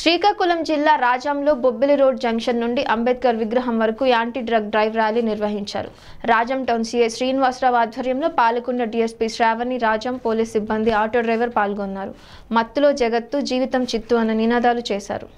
శ్రీకాకుళం జిల్లా రాజంలో Bobbili road junction నుండి అంబేద్కర్ విగ్రహం వరకు యాంటీ డ్రగ్ డ్రైవ్ ర్యాలీ నిర్వహించారు. రాజం టౌన్ సీఏ శ్రీనివాసరావు ఆధ్వర్యంలో పాల్గొన్న డీఎస్పీ శ్రావణి రాజం పోలీస్ సిబ్బంది ఆటో డ్రైవర్ పాల్గొన్నారు. మత్తులో జగత్తు జీవితం చిత్తు అన్న నినాదాలు చేశారు.